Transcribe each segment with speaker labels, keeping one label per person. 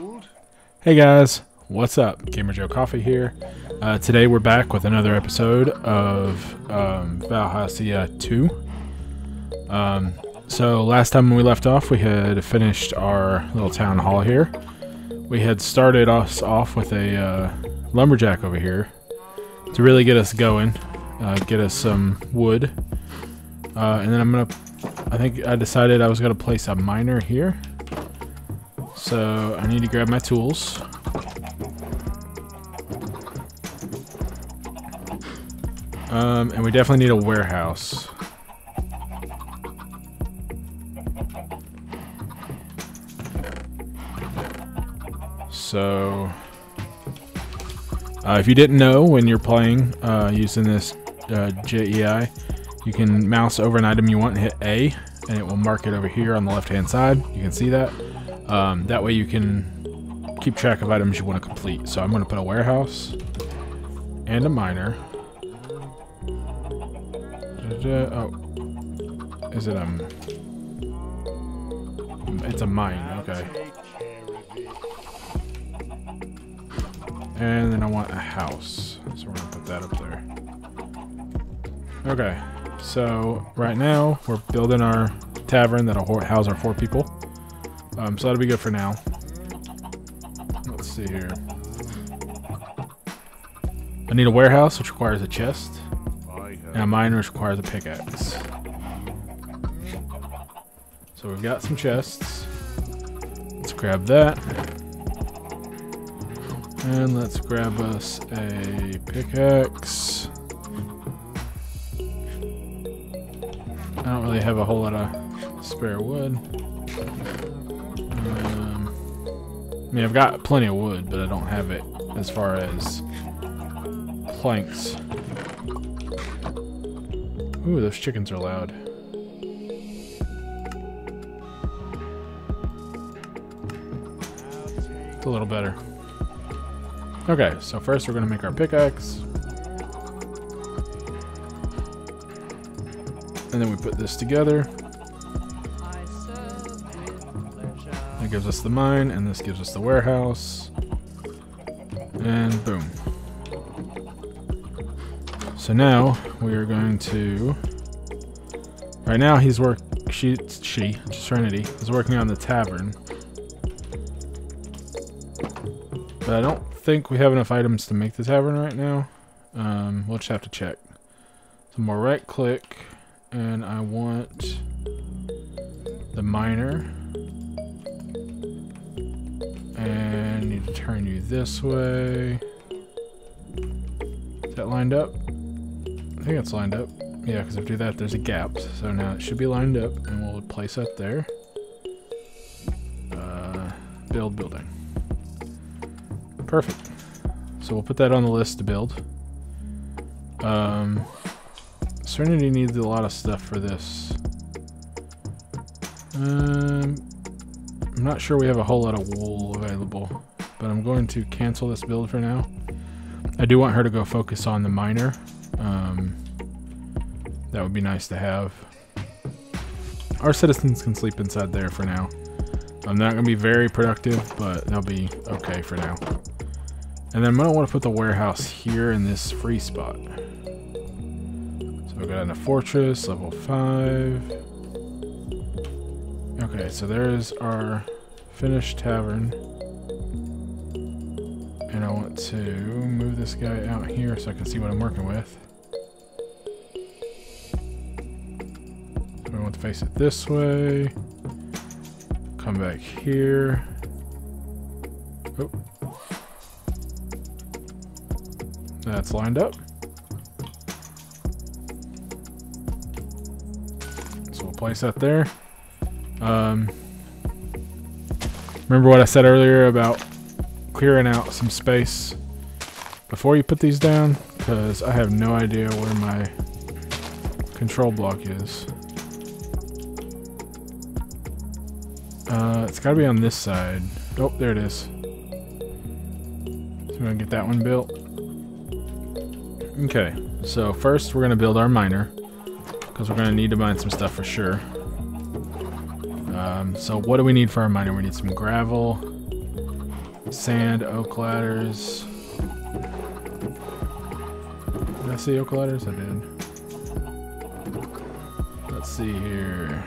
Speaker 1: gold.
Speaker 2: Hey guys, what's up? Gamer Joe Coffee here. Uh, today we're back with another episode of um, Valhelsia 2. Um, so last time when we left off, we had finished our little town hall here. We had started us off with a uh, lumberjack over here to really get us going, uh, get us some wood, uh, and then I'm gonna. I think I decided I was gonna place a miner here. So I need to grab my tools. Um, and we definitely need a warehouse. So, uh, if you didn't know, when you're playing uh, using this uh, JEI, you can mouse over an item you want and hit A, and it will mark it over here on the left-hand side. You can see that. Um, that way you can keep track of items you want to complete. So I'm going to put a warehouse and a miner. Oh, is it um? It's a mine. Okay. And then I want a house. So we're gonna put that up there. Okay. So right now we're building our tavern that'll house our four people. Um, so that'll be good for now. Let's see here. I need a warehouse, which requires a chest, and a miner, which requires a pickaxe. So we've got some chests. Let's grab that. And let's grab us a pickaxe. I don't really have a whole lot of spare wood. I mean, I've got plenty of wood, but I don't have it as far as planks. Ooh, those chickens are loud. It's a little better. Okay, so first we're going to make our pickaxe. And then we put this together. Gives us the mine, and this gives us the warehouse. And boom. So now we are going to. Right now he's work. She, she, Serenity is working on the tavern. But I don't think we have enough items to make the tavern right now. Um, we'll just have to check. So more right click, and I want the miner. And need to turn you this way. Is that lined up? I think it's lined up. Yeah, because if I do that, there's a gap. So now it should be lined up, and we'll place that there. Uh, build building. Perfect. So we'll put that on the list to build. Um, Serenity needs a lot of stuff for this. Um, I'm not sure we have a whole lot of wool available, but I'm going to cancel this build for now. I do want her to go focus on the miner. Um, that would be nice to have. Our citizens can sleep inside there for now. I'm not going to be very productive, but they'll be okay for now. And then I'm going to want to put the warehouse here in this free spot. So we got in a fortress, level 5. So there's our finished tavern. And I want to move this guy out here so I can see what I'm working with. So I want to face it this way. Come back here. Oh. That's lined up. So we'll place that there. Um, remember what I said earlier about clearing out some space before you put these down? Because I have no idea where my control block is. Uh, it's got to be on this side. Oh, there it is. So we're going to get that one built. Okay, so first we're going to build our miner. Because we're going to need to mine some stuff for sure. Um, so what do we need for our miner? We need some gravel. sand, oak ladders. Did I see oak ladders? I did. Let's see here.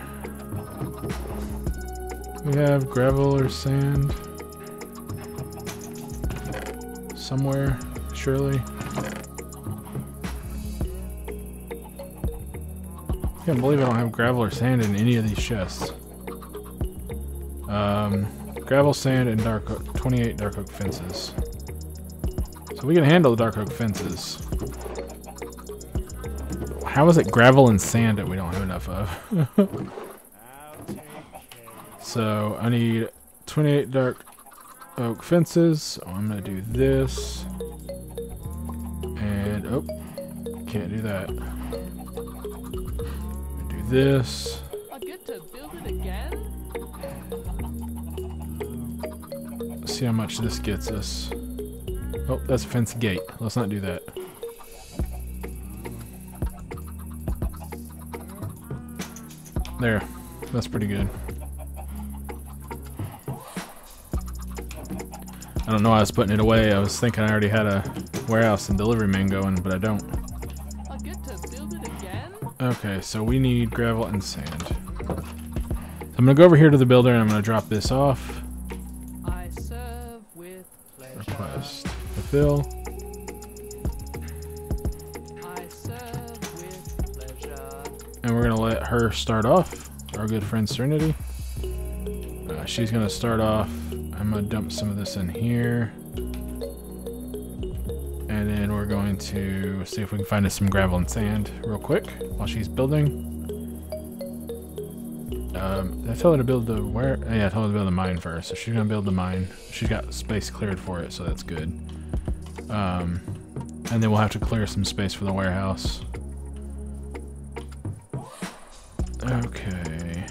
Speaker 2: We have gravel or sand somewhere, surely. I can't believe I don't have gravel or sand in any of these chests. Um, gravel, sand, and dark oak, 28 dark oak fences. So we can handle the dark oak fences. How is it gravel and sand that we don't have enough of? so I need 28 dark oak fences. So I'm gonna do this. And oh, can't do that. Do this. See how much this gets us. Oh, that's a fence gate. Let's not do that. There. That's pretty good. I don't know why I was putting it away. I was thinking I already had a warehouse and delivery man going, but I don't.
Speaker 1: I get to build it again?
Speaker 2: Okay, so we need gravel and sand. I'm gonna go over here to the builder and I'm gonna drop this off. Request fulfill.
Speaker 1: I serve with pleasure.
Speaker 2: And we're gonna let her start off. Our good friend Serenity. Uh, she's gonna start off. I'm gonna dump some of this in here. And then we're going to see if we can find us some gravel and sand real quick while she's building. Um, I tell her to build the where? oh, yeah, I told her to build the mine first. So she's gonna build the mine. She's got space cleared for it, so that's good. Um, and then we'll have to clear some space for the warehouse. Okay.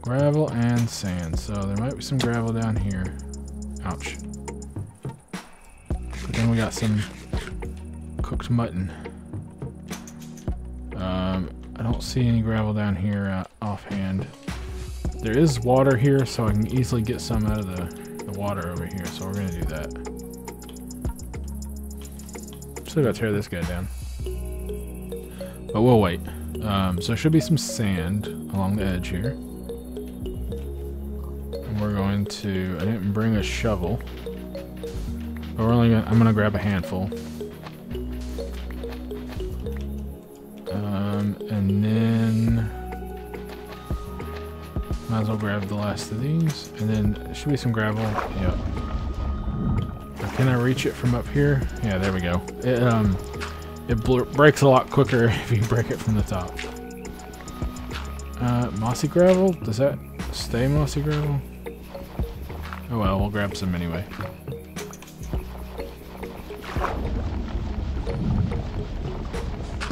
Speaker 2: Gravel and sand. So there might be some gravel down here. Ouch. But then we got some cooked mutton. Um, I don't see any gravel down here uh, offhand. There is water here, so I can easily get some out of the, the water over here. So we're gonna do that. Still gotta tear this guy down. But we'll wait. Um, so there should be some sand along the edge here. And we're going to. I didn't bring a shovel. But we're only. Gonna, I'm gonna grab a handful. Um, and then might as well grab the last of these, and then should be some gravel. Yep. Can I reach it from up here? Yeah, there we go. It, um, it breaks a lot quicker if you break it from the top. Uh, mossy gravel? Does that stay mossy gravel? Oh well, we'll grab some anyway.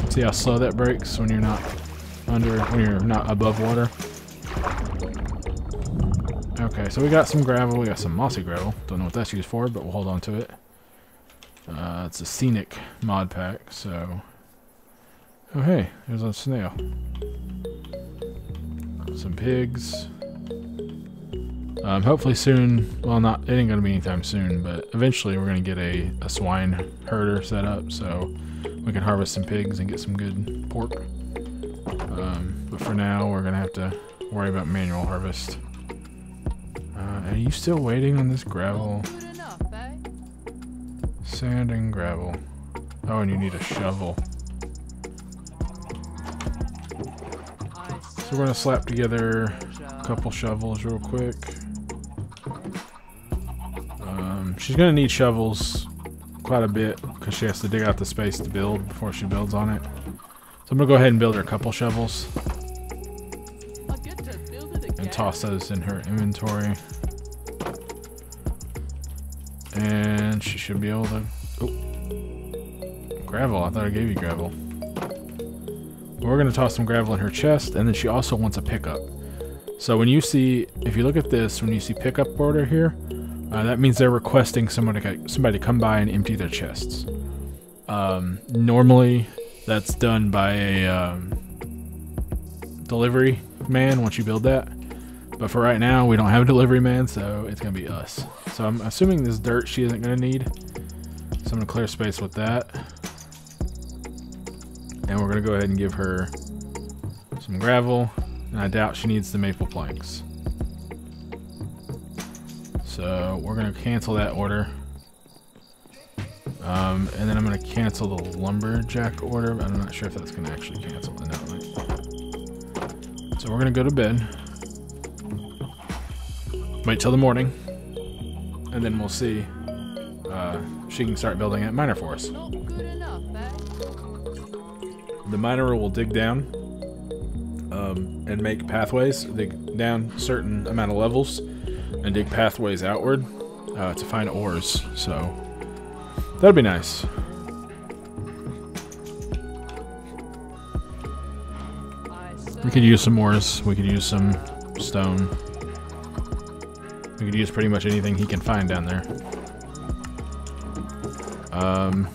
Speaker 2: See how slow that breaks when you're not under, when you're not above water? So we got some gravel, we got some mossy gravel. Don't know what that's used for, but we'll hold on to it. Uh, it's a scenic mod pack, so... Oh hey, there's a snail. Some pigs. Um, hopefully soon, well not, it ain't gonna be anytime soon, but eventually we're gonna get a, a swine herder set up so we can harvest some pigs and get some good pork. Um, but for now, we're gonna have to worry about manual harvest. Are you still waiting on this gravel?
Speaker 1: Enough, eh?
Speaker 2: Sand and gravel. Oh, and you need a shovel. So we're gonna slap together a couple shovels real quick. Um, she's gonna need shovels quite a bit because she has to dig out the space to build before she builds on it. So I'm gonna go ahead and build her a couple shovels
Speaker 1: to build it again?
Speaker 2: and toss those in her inventory. And she should be able to. Oh, gravel! I thought I gave you gravel. We're gonna toss some gravel in her chest, and then she also wants a pickup. So when you see, if you look at this, when you see pickup order here, uh, that means they're requesting someone to somebody to come by and empty their chests. Um, normally, that's done by a um, delivery man once you build that. But for right now, we don't have a delivery man, so it's gonna be us. So I'm assuming this dirt she isn't gonna need. So I'm gonna clear space with that. And we're gonna go ahead and give her some gravel. And I doubt she needs the maple planks. So we're gonna cancel that order. Um, and then I'm gonna cancel the lumberjack order. But I'm not sure if that's gonna actually cancel. No. So we're gonna go to bed. Wait till the morning, and then we'll see. Uh, she can start building that miner for us. The miner will dig down um, and make pathways, dig down certain amount of levels, and dig pathways outward uh, to find ores. So that'd be nice. We could use some ores. We could use some stone. We could use pretty much anything he can find down there. Um,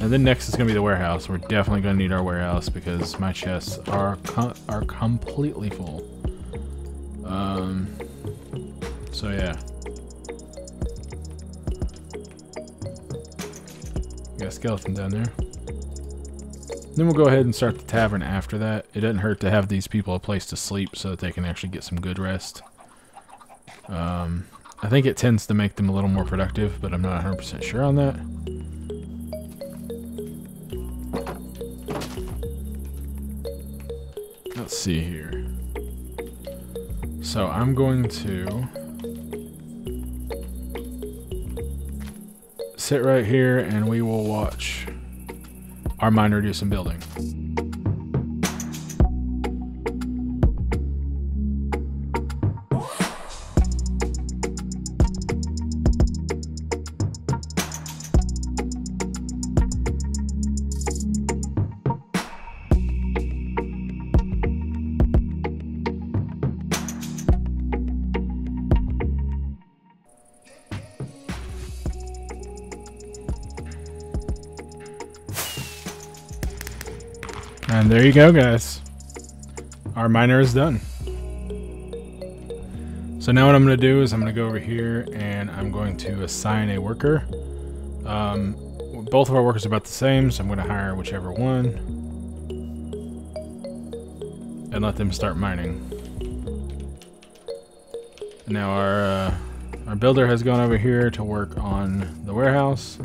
Speaker 2: and then next is gonna be the warehouse. We're definitely gonna need our warehouse because my chests are co- are completely full. Um, so yeah. Got a skeleton down there. Then we'll go ahead and start the tavern after that. It doesn't hurt to have these people a place to sleep so that they can actually get some good rest. Um, I think it tends to make them a little more productive, but I'm not 100% sure on that. Let's see here. So I'm going to sit right here and we will watch our miner do some building. And there you go, guys. Our miner is done. So now what I'm going to do is I'm going to go over here and I'm going to assign a worker. Um, both of our workers are about the same, so I'm going to hire whichever one. And let them start mining. Now our, uh, our builder has gone over here to work on the warehouse.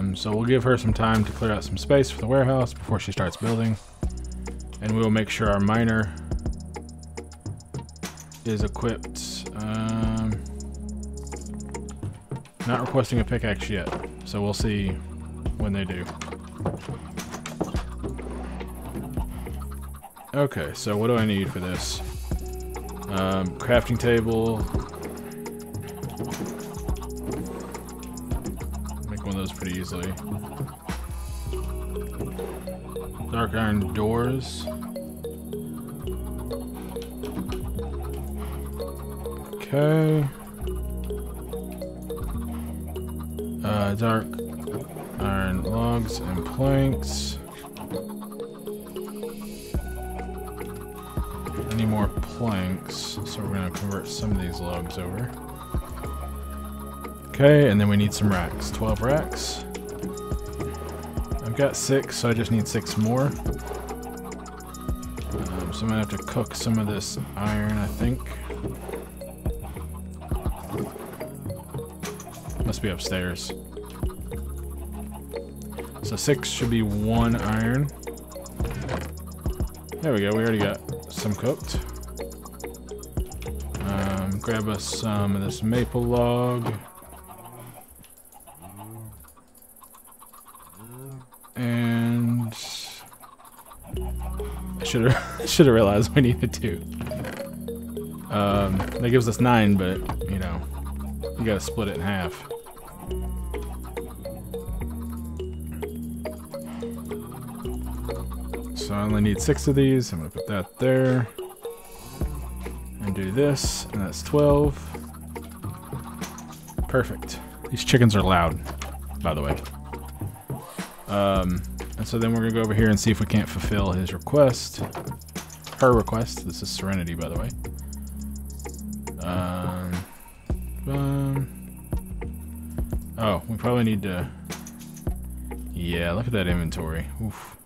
Speaker 2: Um, so we'll give her some time to clear out some space for the warehouse before she starts building. And we will make sure our miner is equipped. Um, not requesting a pickaxe yet, so we'll see when they do. Okay, so what do I need for this? Um, crafting table, easily. Dark iron doors. Okay. Uh, dark iron logs and planks. I need more planks, so we're gonna convert some of these logs over. Okay, and then we need some racks. 12 racks. I've got six, so I just need six more. Um, so I'm gonna have to cook some of this iron, I think. Must be upstairs. So six should be one iron. There we go, we already got some cooked. Um, grab us some of this maple log. Should have should have realized we needed two. Um, that gives us nine, but you know, you gotta split it in half. So I only need six of these. I'm gonna put that there. And do this, and that's 12. Perfect. These chickens are loud, by the way. Um, and so then we're gonna go over here and see if we can't fulfill his request. Her request. This is Serenity, by the way. Um, um, oh, we probably need to. Yeah, look at that inventory. Oof.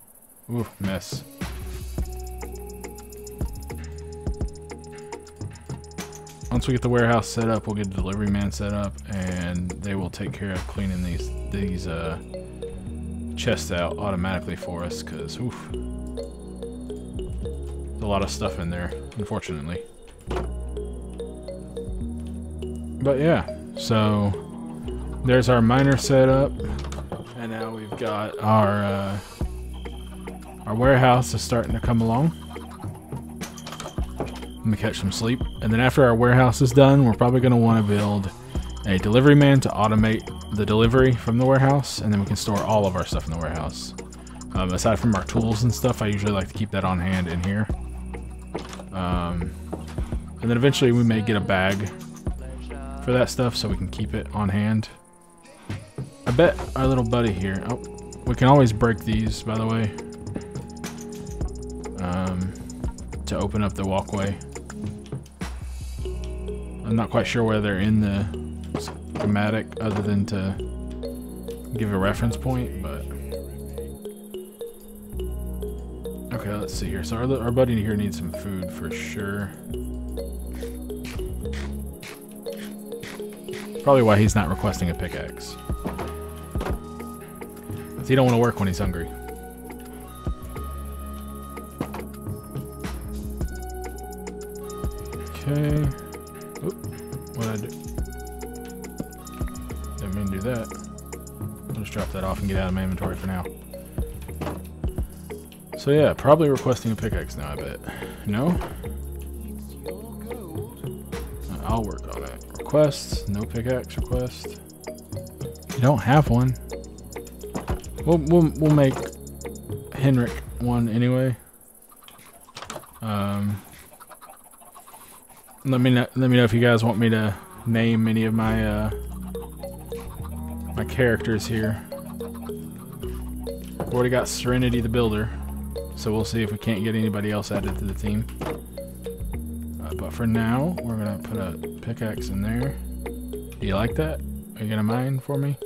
Speaker 2: Oof, mess. Once we get the warehouse set up, we'll get the delivery man set up, and they will take care of cleaning these these uh, chests out automatically for us. Cause oof, there's a lot of stuff in there, unfortunately. But yeah, so there's our miner set up, and now we've got our uh, our warehouse is starting to come along. Let me catch some sleep. And then after our warehouse is done, we're probably going to want to build a delivery man to automate the delivery from the warehouse, and then we can store all of our stuff in the warehouse. Um, aside from our tools and stuff, I usually like to keep that on hand in here. Um, and then eventually we may get a bag for that stuff so we can keep it on hand. I bet our little buddy here... Oh, we can always break these, by the way. Um, to open up the walkway. I'm not quite sure whether they're in the schematic other than to give a reference point, but... Okay, let's see here. So our, our buddy here needs some food for sure. Probably why he's not requesting a pickaxe. He don't want to work when he's hungry. Okay. Oop, what I do? Mean to do that. I'll just drop that off and get out of my inventory for now. So yeah, probably requesting a pickaxe now, I bet. No? I'll work on it. Requests, no pickaxe request. You don't have one. We'll, we'll, we'll make Henrik one anyway. Um, let me know, let me know if you guys want me to name any of my uh, my characters here. Already got Serenity the Builder, so we'll see if we can't get anybody else added to the team. Uh, but for now, we're gonna put a pickaxe in there. Do you like that? Are you gonna mine for me?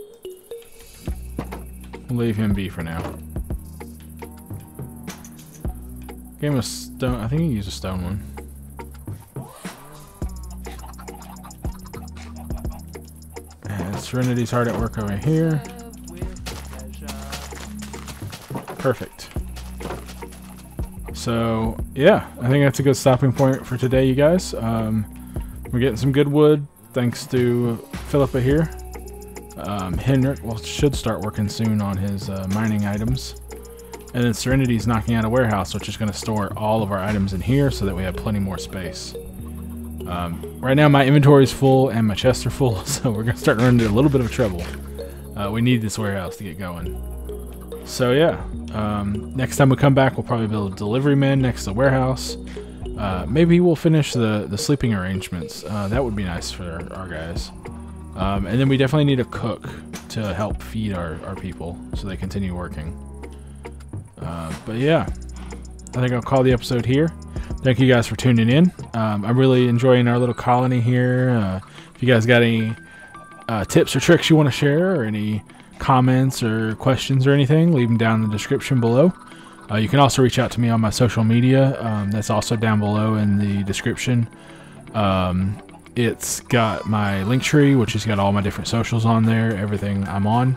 Speaker 2: We'll leave him be for now. Game of stone. I think he used a stone one. Serenity's hard at work over here. Perfect. So, yeah, I think that's a good stopping point for today, you guys. Um, we're getting some good wood thanks to Philippa here. Um, Henrik well, should start working soon on his uh, mining items. And then Serenity's knocking out a warehouse, which is going to store all of our items in here so that we have plenty more space. Um, right now, my inventory is full and my chests are full, so we're going to start running into a little bit of trouble. Uh, we need this warehouse to get going. So yeah, um, next time we come back, we'll probably build a delivery man next to the warehouse. Uh, maybe we'll finish the, the sleeping arrangements. Uh, that would be nice for our, our guys. Um, and then we definitely need a cook to help feed our, our people so they continue working. Uh, but yeah, I think I'll call the episode here. Thank you guys for tuning in. Um, I'm really enjoying our little colony here. Uh, if you guys got any uh, tips or tricks you want to share, or any comments or questions or anything, leave them down in the description below. Uh, you can also reach out to me on my social media. Um, that's also down below in the description. Um, it's got my link tree, which has got all my different socials on there, everything I'm on.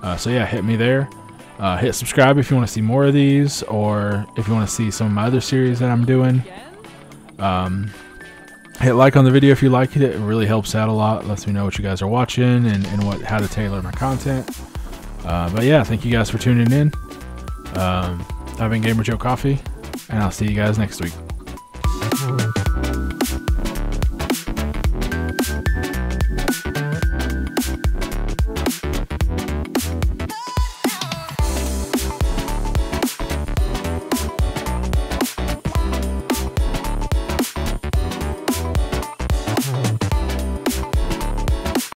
Speaker 2: Uh, so yeah, hit me there. Uh, hit subscribe if you want to see more of these, or if you want to see some of my other series that I'm doing. Um, hit like on the video if you like it. It really helps out a lot. Lets me know what you guys are watching and, and what how to tailor my content. Uh, but yeah, thank you guys for tuning in. Um, I've been Gamer Joe Coffee, and I'll see you guys next week.